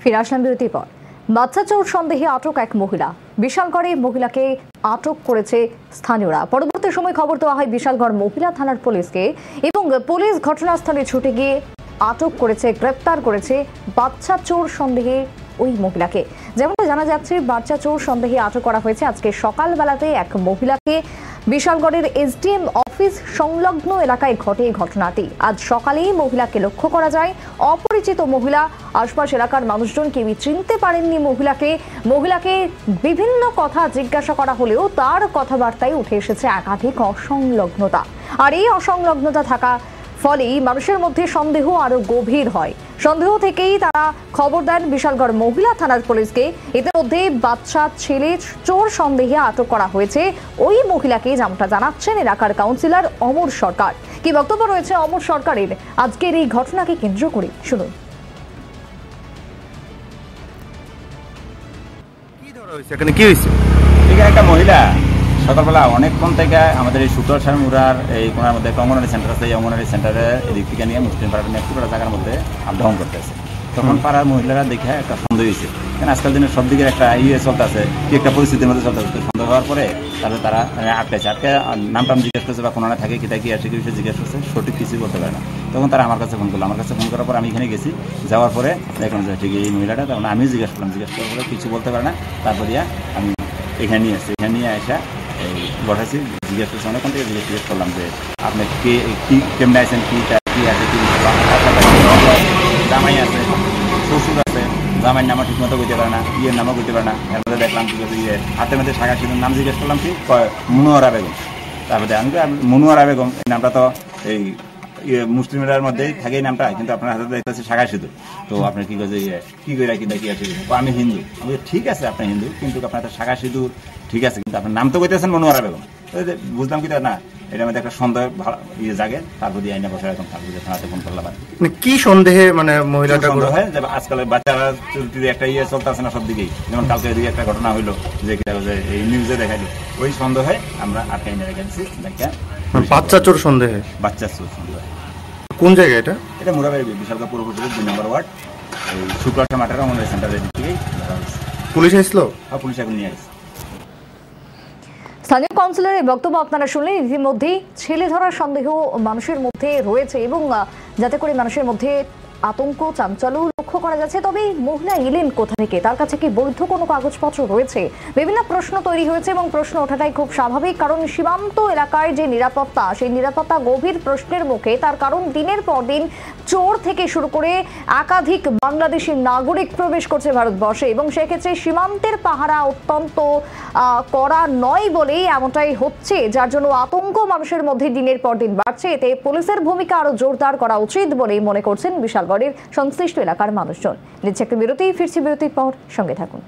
ফিরে আসলাম বিরতির পর। বাচ্চা চোর সন্দেহে আটক এক মহিলা। বিশালগড়ে মহিলাকে আটক করেছে স্থানীয়রা। পরবর্তী সময় খবর দেওয়া হয়, বিশালগড় মহিলা থানার পুলিশকে এবং পুলিশ ঘটনাস্থলে ছুটে গিয়ে আটক করেছে, গ্রেপ্তার করেছে বাচ্চা চোর সন্দেহে ওই মহিলাকে। যেমনটা জানা যাচ্ছে, বাচ্চা চোর সন্দেহে আটক করা হয়েছে। আজকে সকালবেলাতে এক মহিলাকে বিশালগড়ের এসডিএম অফিস সংলগ্ন এলাকায় ঘটে এই ঘটনাটি। আজ সকালেই মহিলাকে লক্ষ্য করা যায়। অপরিচিত মহিলা, আশপাশ এলাকার মানুষজন কেউই চিনতে পারেননি মহিলাকে। মহিলাকে বিভিন্ন কথা জিজ্ঞাসা করা হলেও তার কথাবার্তায় উঠে এসেছে একাধিক অসংলগ্নতা। আর এই অসংলগ্নতা থাকা ফলেই মানুষের মধ্যে সন্দেহ আরও গভীর হয়। সন্দেহ থেকেই তারা খবর দেন বিশালগড় মহিলা থানার পুলিশকে। ইতিমধ্যে বাচ্চা ছেলে চোর সন্দেহে আটক করা হয়েছে। ওই মহিলাকে যেমনটা জানাচ্ছেন এলাকার কাউন্সিলর অমর সরকার। কি বক্তব্য রয়েছে অমর সরকারের? আজকের এই ঘটনাকে কেন্দ্র করে শুনুন। কি হয়েছে? এখানে কি হয়েছে? এখানে একটা মহিলা। সকালবেলা অনেকক্ষণ থেকে আমাদের এই শুক্র সার মুরার এই কোনার মধ্যে একটা অঙ্গনারী সেন্টার আছে এই অঙ্গনারী সেন্টারে এদিক থেকে নিয়ে মুসলিম পাড়ার একটু জায়গার মধ্যে আপডাউন করতেছে। তখন পাড়ার মহিলারা দেখে একটা সন্দেহ হয়েছে। কারণ আজকাল দিনের সব দিকের একটা ইয়ে চলতেছে কি একটা পরিস্থিতির মধ্যে চলতেছে সন্দেহ হওয়ার পরে তারপরে তারা মানে আটকেছে আটকে নাম টাম জিজ্ঞেস করছে বা কোনো না থাকে কিতা কি আছে কি বিষয়ে জিজ্ঞেস করছে সঠিক কিছুই বলতে পারে না। তখন তারা আমার কাছে ফোন করল। আমার কাছে ফোন করার পর আমি এখানে গেছি যাওয়ার পরে দেখলাম যে ঠিক এই মহিলাটা তখন আমি জিজ্ঞেস করলাম জিজ্ঞেস করার পরে কিছু বলতে পারে না। তারপর ইয়া আমি এখানে নিয়ে আসছি। এখানে নিয়ে আসা বসাইছি, জিজ্ঞেস করছি, অনেকক্ষণ থেকে জিজ্ঞেস করলাম যে, আপনি কে, কি, কেমনে আছেন কি কি আছে, কি জামাই আছে, শ্বশুর আছে, জামাইয়ের নামও ঠিক মতো কইতে পারে না ইয়ের নামও কইতে পারে না। এর মধ্যে দেখলাম কি বলছে ইয়ে হাতের মধ্যে শাখা সিঁদুর নাম জিজ্ঞেস করলাম কি? মনোয়ারা বেগম। তারপরে আমি মনোয়ারা বেগম, এই নামটা তো এই ইয়ে মুসলিমের মধ্যেই থাকে এই নামটা, কিন্তু আপনার হাতে দেখতেছি শাখা সিঁদুর তো আপনি কি কইছে ইয়ে কি কইরা কি আছে? আমি হিন্দু। আমি ঠিক আছে, আপনি হিন্দু, কিন্তু আপনার তো শাখা সিঁদুর ঠিক আছে কিন্তু আপনার নাম তো কইতেছেন মনোয়ারা বেগম। যে বুঝলাম কি না এটা মধ্যে একটা সন্দেহ ইয়ে জাগে তারপর দিয়ে আইনা বসে রাখলাম তারপর থানাতে ফোন করলাম কি। মানে কি সন্দেহে মানে মহিলাটা সন্দেহ? হয় যে আজকাল বাচ্চারা চুলটির একটা ইয়ে চলতেছে না সব দিকেই। যেমন কালকে এদিকে একটা ঘটনা হইল যে কি যে এই নিউজে দেখাইলো ওই সন্দেহে আমরা আটকে রেখেছি দেখা মানে বাচ্চা চোর সন্দেহে? বাচ্চা চোর সন্দেহ। কোন জায়গায় এটা? এটা মুরাবাড়ি বিশালকা পূর্ব পরিষদের দুই নম্বর ওয়ার্ড। এই শুক্রটা মাঠের আমাদের সেন্টারের দিক থেকেই পুলিশ এসলো আর পুলিশ এখন নিয়ে আসছে। স্থানীয় কাউন্সিলরের বক্তব্য আপনারা শুনলেন। ইতিমধ্যেই ছেলে ধরার সন্দেহ মানুষের মধ্যে রয়েছে এবং যাতে করে মানুষের মধ্যে আতঙ্ক, চাঞ্চল্য লক্ষ্য করা যাচ্ছে, তবে মহিলা এলেন কোথা থেকে? তার কাছে কি বৈধ কোনো কাগজপত্র রয়েছে? বিভিন্ন প্রশ্ন তৈরি হয়েছে এবং প্রশ্ন ওঠাটাই খুব স্বাভাবিক, কারণ সীমান্ত এলাকায় যে নিরাপত্তা, সেই নিরাপত্তা গভীর প্রশ্নের মুখে তার কারণ দিনের পর দিন চোর থেকে শুরু করে একাধিক বাংলাদেশি নাগরিক প্রবেশ করছে ভারতবর্ষে এবং সেক্ষেত্রে সীমান্তের পাহারা অত্যন্ত করা নয় বলেই এমনটাই হচ্ছে, যার জন্য আতঙ্ক মানুষের মধ্যে দিনের পর দিন বাড়ছে। এতে পুলিশের ভূমিকা আরও জোরদার করা উচিত বলেই মনে করছেন বিশালগড়ের সংশ্লিষ্ট এলাকার মানুষজন। নিচ্ছে একটা বিরতি ফিরছি বিরতির পর সঙ্গে থাকুন।